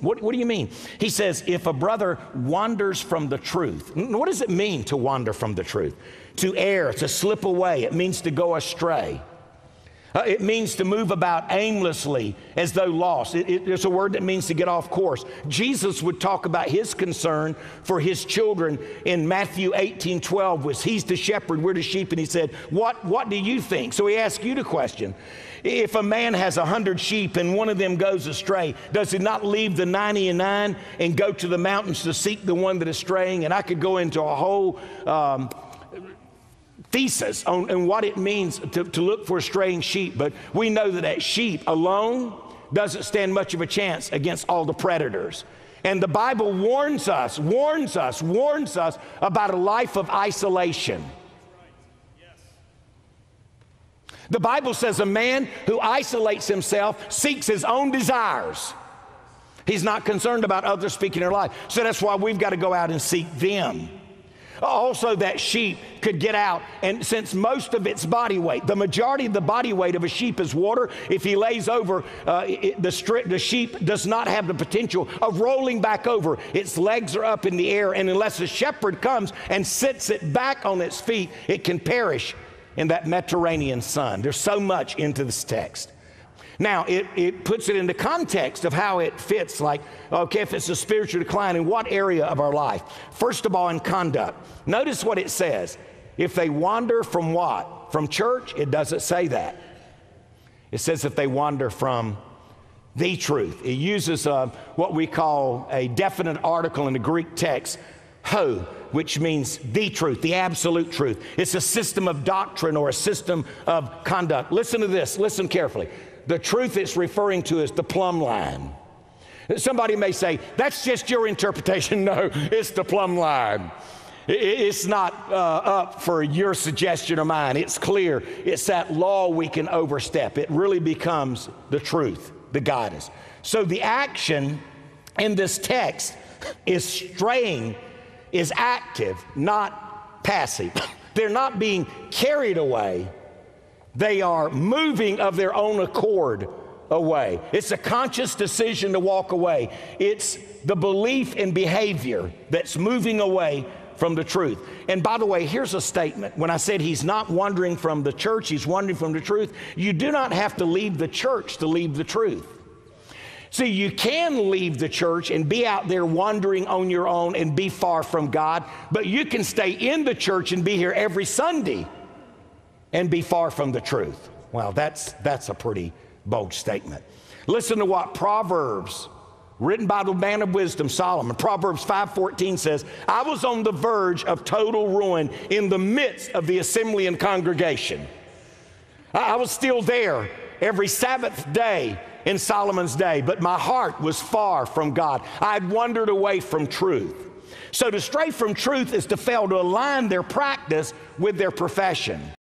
What, what do you mean? He says, if a brother wanders from the truth, what does it mean to wander from the truth? To err, to slip away, it means to go astray. Uh, it means to move about aimlessly as though lost. It, it, it's a word that means to get off course. Jesus would talk about his concern for his children in Matthew 18 12, was he's the shepherd, we're the sheep, and he said, What, what do you think? So he asked you the question. If a man has a hundred sheep and one of them goes astray, does he not leave the 99 and go to the mountains to seek the one that is straying? And I could go into a whole um, thesis on, on what it means to, to look for a straying sheep, but we know that that sheep alone doesn't stand much of a chance against all the predators. And the Bible warns us, warns us, warns us about a life of isolation. The Bible says a man who isolates himself seeks his own desires. He's not concerned about others speaking their life. So that's why we've got to go out and seek them. Also, that sheep could get out, and since most of its body weight, the majority of the body weight of a sheep is water, if he lays over, uh, it, the, the sheep does not have the potential of rolling back over. Its legs are up in the air, and unless a shepherd comes and sits it back on its feet, it can perish in that Mediterranean sun. There's so much into this text. Now, it, it puts it into context of how it fits, like, okay, if it's a spiritual decline, in what area of our life? First of all, in conduct. Notice what it says. If they wander from what? From church? It doesn't say that. It says if they wander from the truth. It uses uh, what we call a definite article in the Greek text, ho, which means the truth, the absolute truth. It's a system of doctrine or a system of conduct. Listen to this, listen carefully the truth it's referring to is the plumb line. Somebody may say, that's just your interpretation. No, it's the plumb line. It's not uh, up for your suggestion or mine. It's clear. It's that law we can overstep. It really becomes the truth, the guidance. So the action in this text is straying, is active, not passive. They're not being carried away they are moving of their own accord away. It's a conscious decision to walk away. It's the belief and behavior that's moving away from the truth. And by the way, here's a statement. When I said he's not wandering from the church, he's wandering from the truth, you do not have to leave the church to leave the truth. See, you can leave the church and be out there wandering on your own and be far from God, but you can stay in the church and be here every Sunday and be far from the truth. Well, that's, that's a pretty bold statement. Listen to what Proverbs, written by the man of wisdom, Solomon, Proverbs 5.14 says, I was on the verge of total ruin in the midst of the assembly and congregation. I, I was still there every Sabbath day in Solomon's day, but my heart was far from God. I had wandered away from truth. So to stray from truth is to fail to align their practice with their profession.